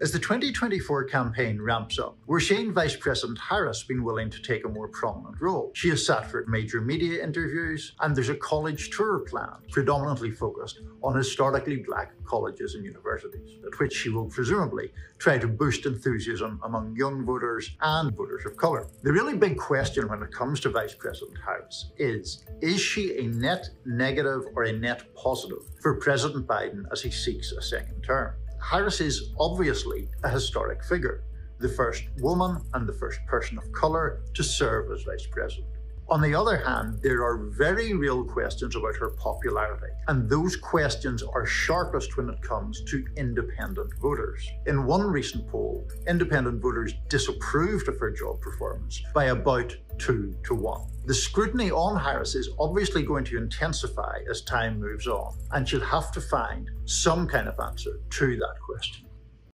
As the 2024 campaign ramps up, we're seeing Vice President Harris being willing to take a more prominent role. She has sat for major media interviews, and there's a college tour planned, predominantly focused on historically black colleges and universities, at which she will presumably try to boost enthusiasm among young voters and voters of colour. The really big question when it comes to Vice President Harris is is she a net negative or a net positive for President Biden as he seeks a second term? Harris is obviously a historic figure, the first woman and the first person of colour to serve as vice president. On the other hand, there are very real questions about her popularity, and those questions are sharpest when it comes to independent voters. In one recent poll, independent voters disapproved of her job performance by about two to one. The scrutiny on Harris is obviously going to intensify as time moves on, and she'll have to find some kind of answer to that question.